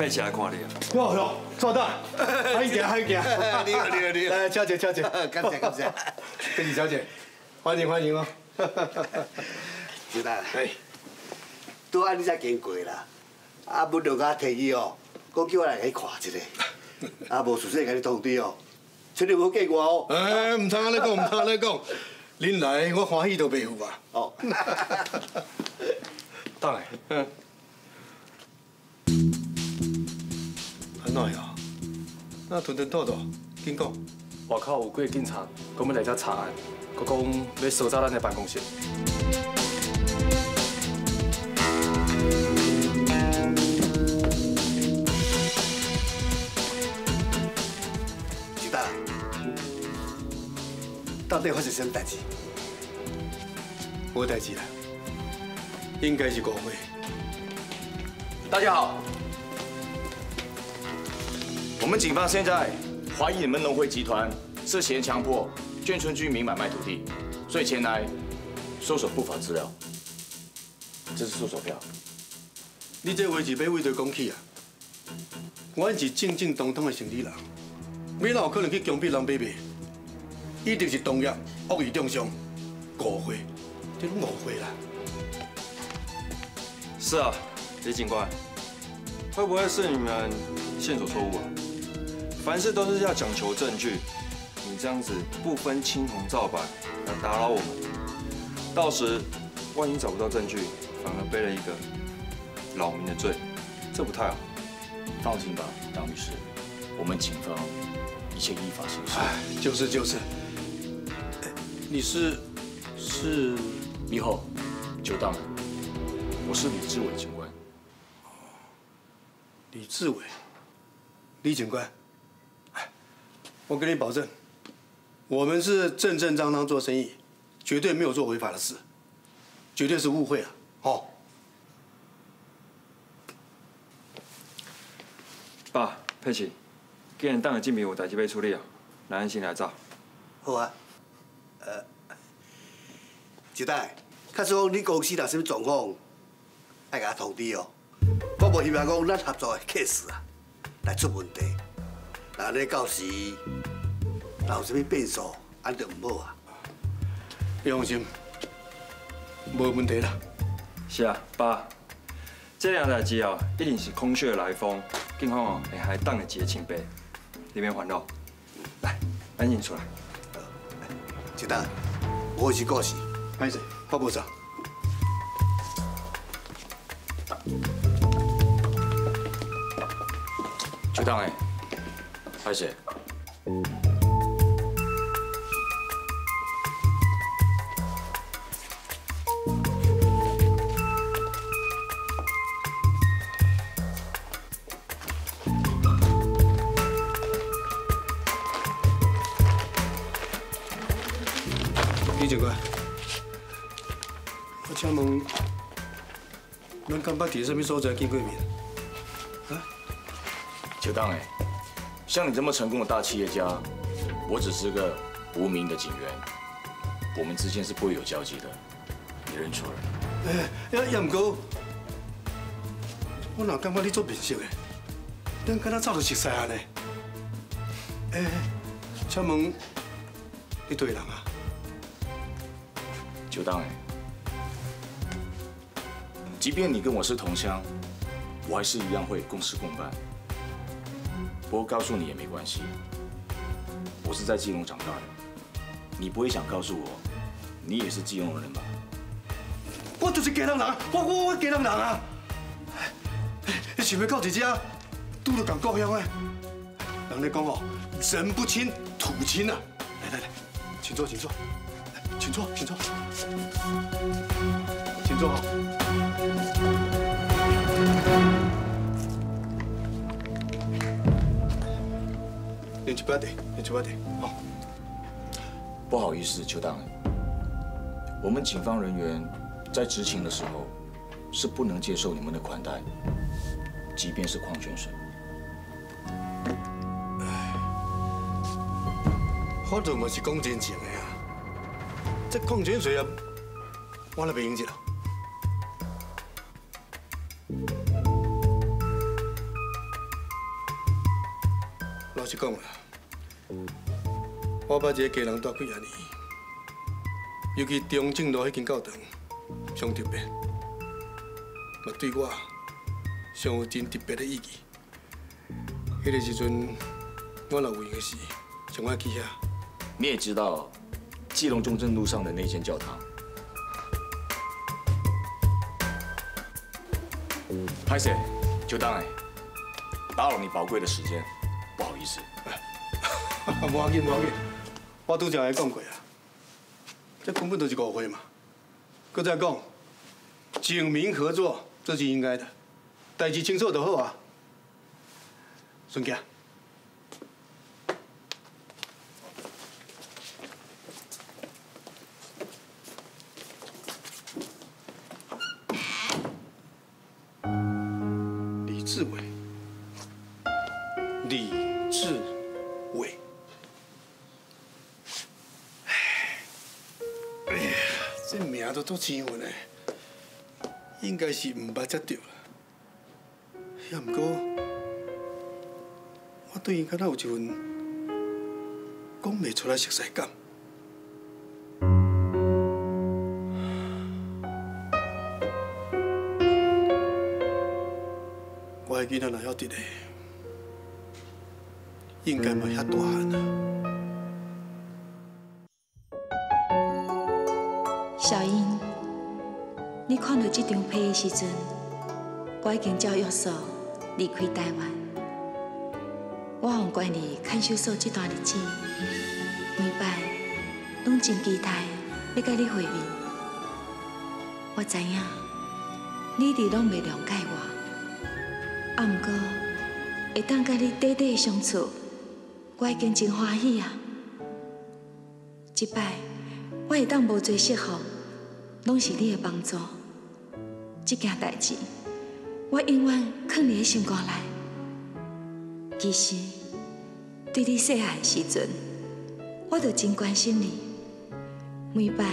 佩奇来看你啊。哟哟，坐到，欢迎欢迎。你好，你好，你好。来，小姐，小姐，感谢感谢。佩奇小姐，欢迎欢迎哦。知道。哎，都按你才经过啦。啊，不着甲提议哦，讲叫我来去看一下。啊，无事先给你通知哦，千万唔好过我哦。哎，唔通安尼讲，唔通安尼讲。恁来，我欢喜都袂赴啊。哦。等下。嗯。安怎呀？那吞吞吐吐，紧讲。外口有几个警察，讲要来遮查案，佮讲要搜查咱的办公室。到底发生什么代志？无代志啦，应该是误会。大家好，我们警方现在怀疑你们农会集团涉嫌强迫眷村居民买卖土地，所以前来搜索不法资料。这是搜索票。你这话是要为着讲起啊？我是正正当当的生意人，哪有可能去强逼人买卖？一定是同业恶意中伤，误会，这误会啦。是啊，李警官，会不会是你们线索错误啊？凡事都是要讲求证据，你这样子不分青红皂白来打扰我们，到时万一找不到证据，反而背了一个扰民的罪，这不太好。放心吧，张律师，我们警方一切依法行事。哎，就是就是。你是是你好，久当，我是李志伟警官。李志伟，李警官，我跟你保证，我们是正正当当做生意，绝对没有做违法的事，绝对是误会啊！好，爸，佩奇，既然当了证明有代志要处理啊，来安心来走。好啊。呃，一代，假使讲你公司若什么状况，爱甲我通知哦。我无希望讲咱合作的 case 啊，来出问题。那你到时若有什么变数，安就唔好啊。你放心，无问题啦。是啊，爸，这两代志哦，一定是空穴来风，警方哦会还当个结清白，里面烦恼。来，赶紧出来。一单，我是故事，歹势，我无走。就当诶，歹势。警官，我请问，恁敢捌伫什么所在见过面？啊？就当哎，像你这么成功的大企业家，我只是个无名的警员，我们之间是不会有交集的，你认错了。哎，也也唔过，我哪感觉你做面熟的？恁敢那早就熟识啊呢？哎，请问，你对人啊？就当哎，即便你跟我是同乡，我还是一样会公事公办。不过告诉你也没关系，我是在基隆长大的，你不会想告诉我，你也是基隆人吧？我就是基隆人，我我我基隆人啊！你想要到这家，拄到同故乡的，人咧讲哦，人不亲，土亲啊！来来来，请坐，请坐。请坐，请坐，请坐。你去八点，你去八点。好。不好意思，邱大人，我们警方人员在执勤的时候是不能接受你们的款待，即便是矿泉水。哎，我怎么是讲真情的呀？这矿泉水啊，我来袂用一讲啦，我把这个家人带几啊年，尤其中正路迄间教堂，上特别，嘛对我上有真特别的意义。迄个时阵，我若有闲事，想我去遐。你也知道，基隆中正路上的那间教堂。拍摄，就当哎，打扰你宝贵的时间，不好意思。无要紧，无要紧，我拄才讲过啊，这根本就是误会嘛。搁再讲，警民合作，这是应该的，代志清楚就好啊。孙家。这名都都真稳嘞，应该是唔捌才对啦。也毋过，我对伊敢若有一份讲袂出来熟悉感。我囡仔若晓得嘞，应该嘛遐大汉啊。小英，你看到这张被的时阵，我已经照约束离开台湾。我向关你看守所这段日子，每摆拢真期待要甲你会面。我知影，你一直拢未谅解我。啊，毋过会当甲你短短相处，我已经真欢喜啊！这摆我会当无做适合，拢是你的帮助。这件代志，我永远藏伫心肝内。其实，对你细汉时阵，我就真关心你。每摆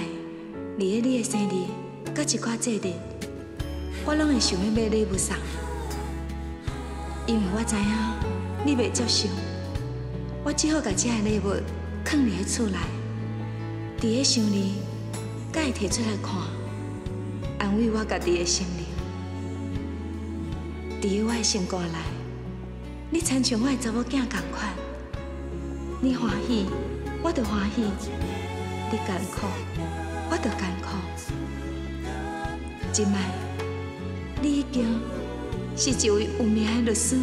伫咧你的生日，甲一寡节日，我拢会想要买礼物送你。因为我知影你袂接受，我只好把这个礼物藏伫厝内，伫咧想你，才会摕出来看，安慰我家己的心灵。伫我的心肝内，你亲像我的查某囝同款，你欢喜，我就欢喜；你艰苦，我就艰苦。今摆，你已经。是一位有名的律师，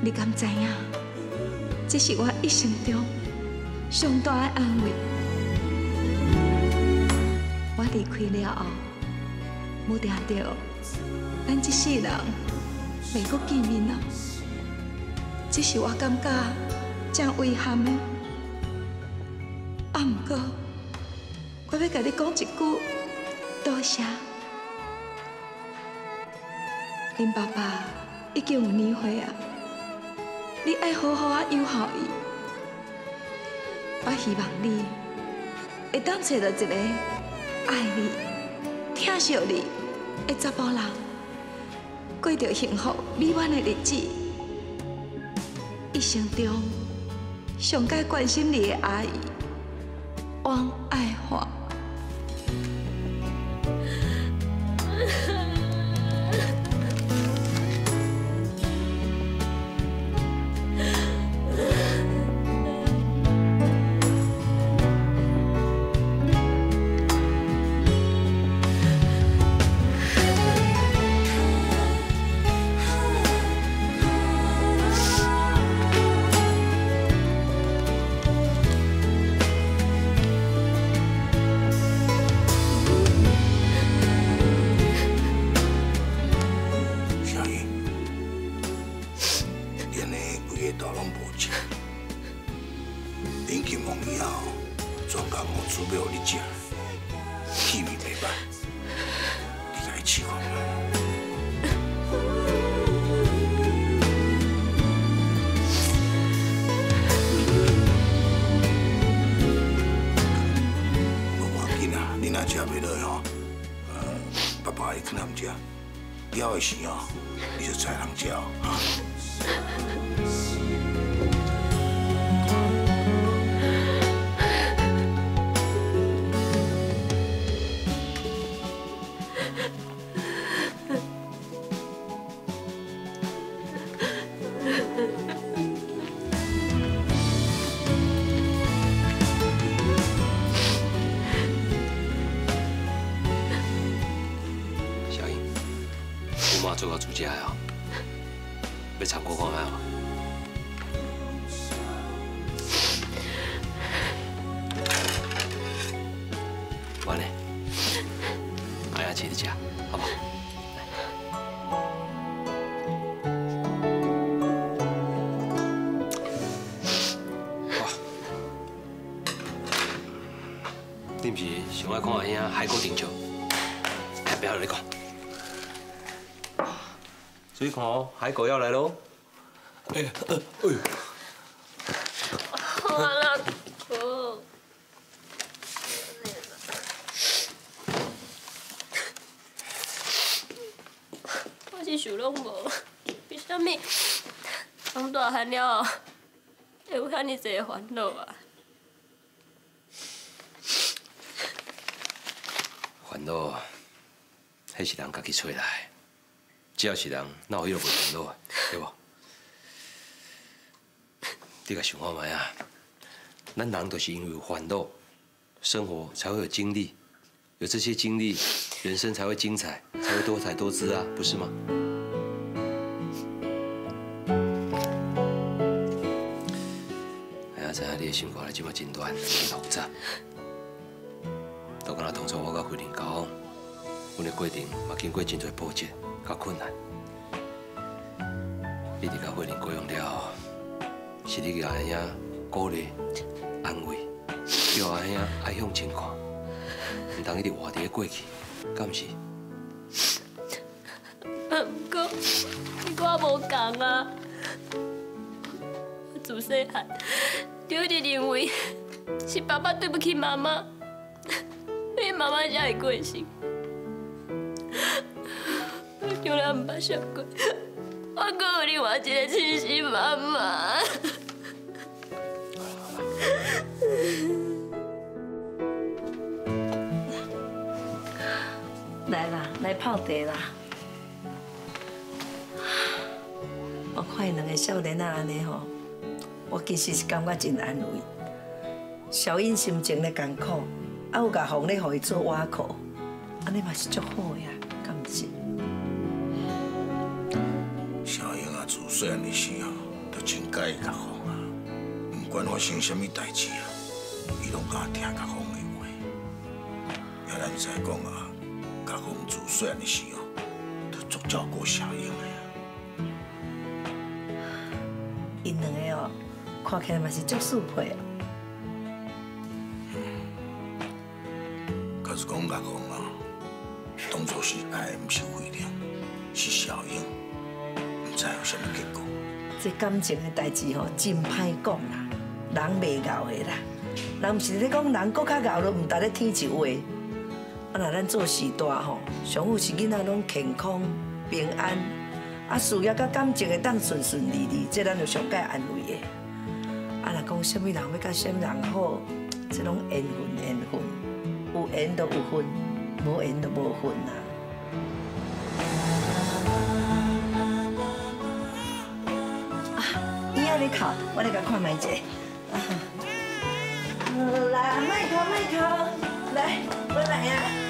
你敢知影？这是我一生中上大的安慰。我离开了后，无定到咱这世人未阁见面啊！这是我感觉真遗憾的。啊，不过我要甲你讲一句，多谢。恁爸爸已经有年岁啊，你爱好好啊友好伊。我希望你会当找到一个爱你、疼惜你的查甫人，过着幸福美满的日子。一生中上该关心你的阿姨王爱华。要的时候，你就菜人教啊。到主家哦，要尝过看下哦。完了，阿雅请你吃，好不好？哇，你不是想爱看阿兄海阔天空？不要你讲，注意看哦，海狗要来喽！哎，哎呦！好了，哥，我是想拢无，为什么长大汉了会有遐尼侪烦恼啊？烦恼。迄是人家己找来，只要是人，哪有迄落袂烦恼啊？对无？你甲想看卖啊？咱人都是因为有烦恼，生活才会有经历，有这些经历，人生才会精彩，才会多彩多姿啊，不是吗？哎呀，知影你的心肝来即摆真乱，真复杂，都敢若当初我甲慧玲讲。阮的过程嘛，经过真侪波折、甲困难。你伫甲慧玲过用了，是你叫阿兄鼓励、安慰，叫阿兄爱向前看，唔通一直活伫过去，敢是？不过，你我无讲啊。自细汉就一直认为是爸爸对不起妈妈，所以妈妈才会关心。从来唔捌想过，我阁有另外一个亲生妈妈。来啦，来泡茶啦！我看伊两个少年啊，安尼吼，我其实是感觉真安慰。小英心情咧艰苦，啊有甲红咧，互伊做瓦裤，安尼嘛是足好呀，敢毋是？细汉的时候，就真介意甲风啊，不管发生什么代志啊，伊拢敢听甲风的话。也咱知讲啊，甲风自细汉的时候，就足照顾小英的啊。因两个哦，看起来嘛是足速配。可是讲甲风啊，当初是爱的，不是慧玲，是小英。这感情的代志吼，真歹讲啦，人袂熬的啦。人毋是咧讲人搁较熬，都毋值咧天一话。啊，若咱做事大吼，上好是囡仔拢健康平安，啊，事业甲感情会当顺顺利利，这咱就上该安慰的。啊，若讲什么人要甲什么人好，这拢缘分缘分，有缘就有分，无缘就无分啊。你考，我来甲看卖者。来，麦考麦考，来，我来呀。